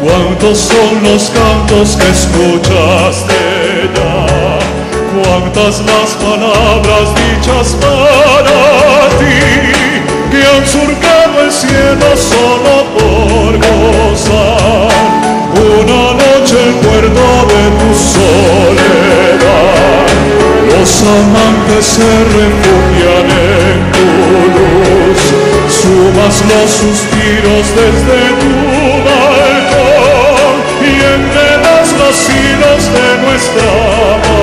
¿cuántos son los cantos que escuchaste ya? ¿Cuántas las palabras dichas para ti amantes se refugian en tu luz, sumas los suspiros desde tu balcón y enredas los hilos de nuestra pasión.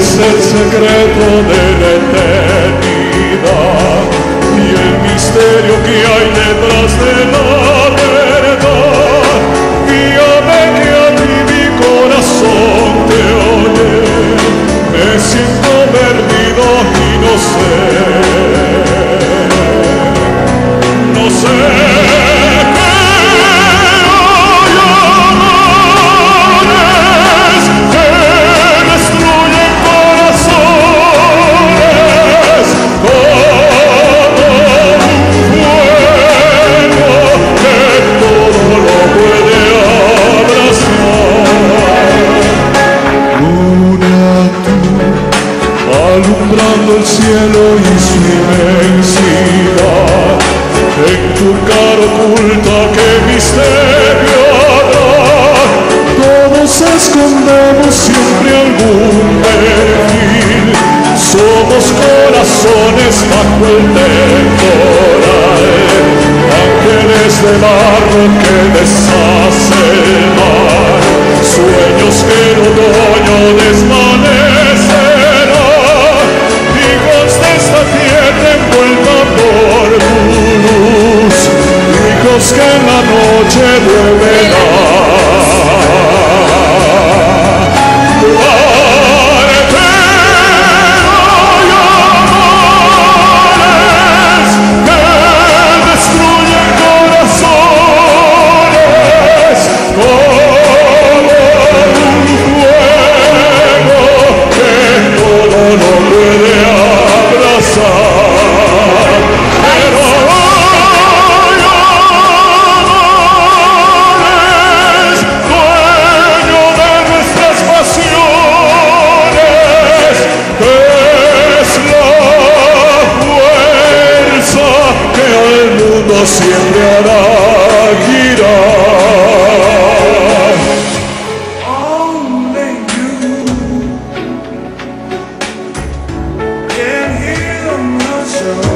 Sabes el secreto de la eternidad y el misterio que hay detrás de la oculta que misterio. Todos escondemos siempre algún perfil, somos corazones bajo el temporal, ángeles de barro que deshace hijos que en la noche vuelven show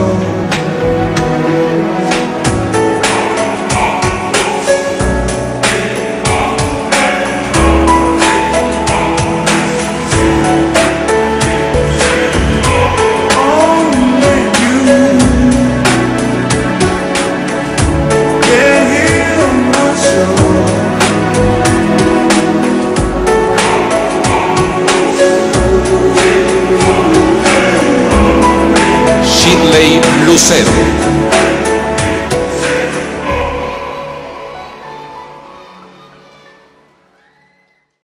Lucero.